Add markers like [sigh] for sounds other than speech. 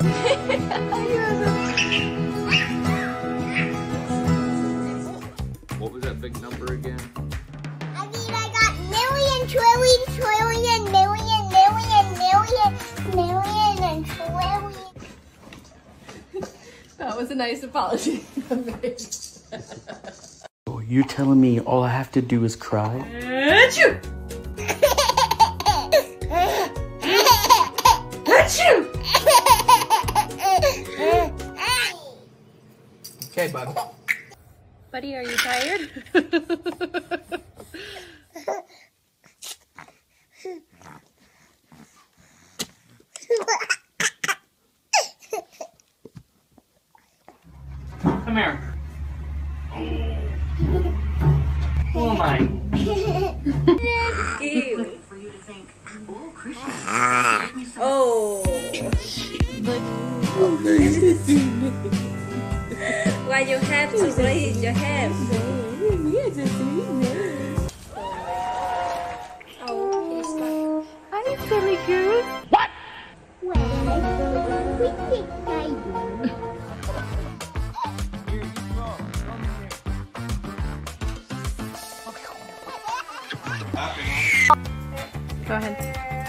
What was that big number again? I mean, I got million, trillion, trillion, million, million, million, million, and trillion. That was a nice apology. Oh, You're telling me all I have to do is cry? Achoo! [laughs] Achoo! Okay, bud. Buddy, are you tired? Come here. Oh my. Ew. Oh. Why you have to raise your hand? Oh, he's stuck. Are you silly goose? Well, I think I do. Go ahead.